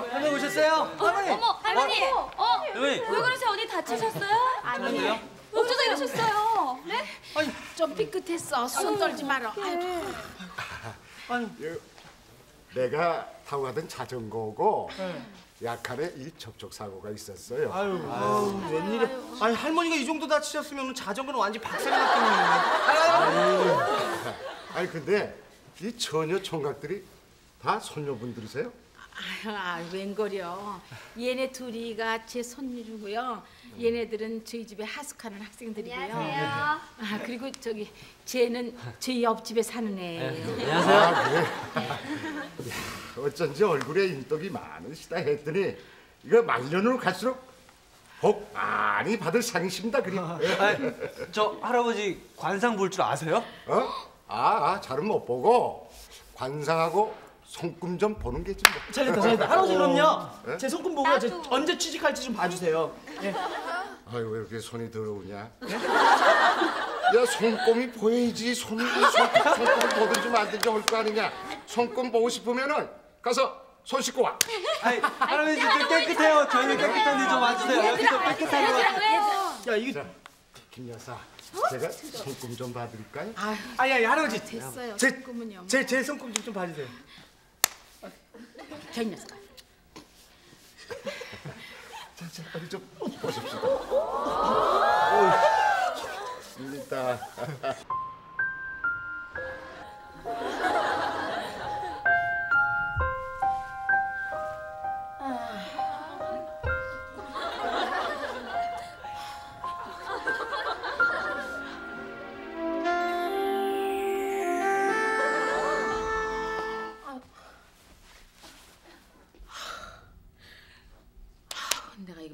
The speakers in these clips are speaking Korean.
할머니 오셨어요? 할머니. 어머 할머니. 어? 할머니. 왜 그러세요? 어디 다치셨어요? 아니요. 어쩌다 이러셨어요? 네? 아니, 좀 삐끗했어. 손 떨지 마라. 아이고. 아니. 내가 타고 가던 자전거고 약간의 이 접촉 사고가 있었어요. 아유, 아유, 웬일이야? 아니 할머니가 이 정도 다치셨으면 자전거는 완전 박살이 났겠네. 아니 근데 이 처녀 총각들이 다 손녀분들이세요? 아유, 아, 웬걸요. 얘네 둘이가 제 손님이고요. 얘네들은 저희 집에 하숙하는 학생들이고요. 안녕하세요. 아, 그리고 저기 쟤는 저희 옆집에 사는 애예요. 아 그래? 야, 어쩐지 얼굴에 인덕이 많으시다 했더니 이거 말년으로 갈수록 복 많이 받을 상이십니다 그림. 아니, 저 할아버지 관상 볼 줄 아세요? 어? 아, 아 잘은 못 보고 관상하고 손금 좀 보는 게 좀. 뭐. 잘했다, 잘했다. 할아버지 그럼요. 네? 제 손금 보고 제 언제 취직할지 좀 봐주세요. 예. 아유 왜 이렇게 손이 더러우냐? 야 손금이 보여야지 손이 손, 손금 보든지 말든지 할거 아니냐? 손금 보고 싶으면은 가서 손 씻고 와. 아니, 할아버지 좀 깨끗해요. 저희는 깨끗한데 좀 와주세요. 여기도 깨끗한 거. 야, 이게 자, 김 여사, 제가 손금 좀 봐드릴까요? 아니, 아니, 할아버지. 됐어요. 제, 손금은요. 제, 제 손금 좀, 좀 봐주세요. 저희 녀석. 자, 자, 어디 좀 보십시다. 좋습니다.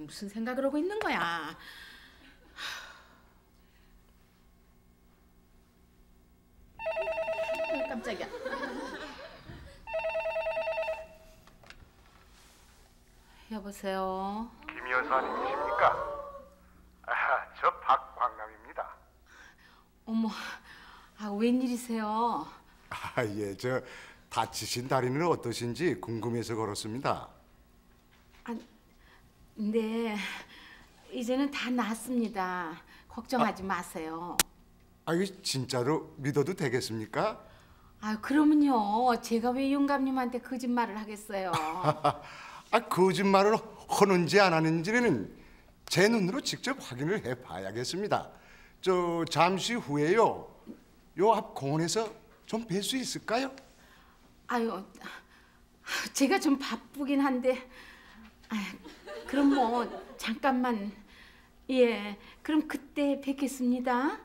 무슨 생각을 하고 있는 거야? 깜짝이야. 여보세요. 김 여사님이십니까? 아, 저 박광남입니다. 어머, 아 웬일이세요? 아, 예, 저 다치신 다리는 어떠신지 궁금해서 걸었습니다. 아, 네, 이제는 다 나았습니다. 걱정하지 마세요. 아, 이거 진짜로 믿어도 되겠습니까? 아, 그러면요, 제가 왜 영감님한테 거짓말을 하겠어요? 아, 거짓말을 하는지 안 하는지는 제 눈으로 직접 확인을 해봐야겠습니다. 저 잠시 후에요. 요 앞 공원에서 좀 뵐 수 있을까요? 아유, 제가 좀 바쁘긴 한데, 아, 그럼 뭐 잠깐만, 예, 그럼 그때 뵙겠습니다.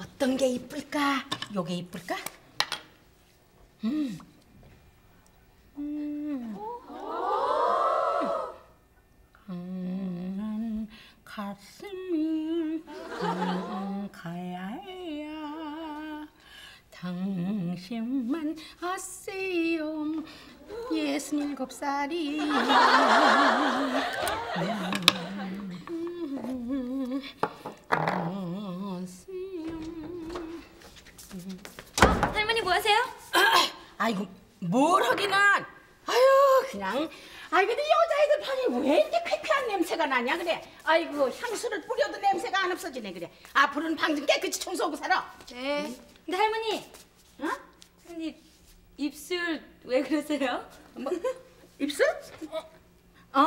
어떤 게 이쁠까? 요게 이쁠까? 음, 가슴이 음, 가야 해야 당신만 아세요 예순일곱 살이 할머니 뭐 하세요? 아이고 뭘 하기는 아유 그냥 아이 근데 여자애들 방에 왜 이렇게 쾌쾌한 냄새가 나냐 그래 아이고 향수를 뿌려도 냄새가 안 없어지네 그래 앞으로는 방 좀 깨끗이 청소하고 살아 네. 근데 할머니, 어? 할머니 입술 왜 그러세요? 뭐 입술? 어,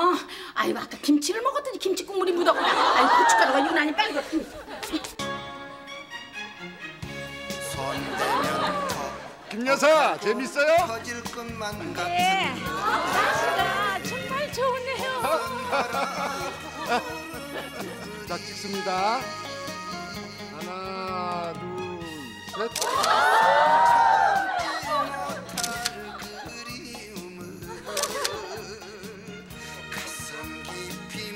아이고 아까 김치를 먹었더니 김치 국물이 묻었구나 아이 고춧가루가 유난히 빨리 그김 여사 재밌어요? 터질 것만 같은 네. 자 찍습니다. 하나 둘 셋. 깊이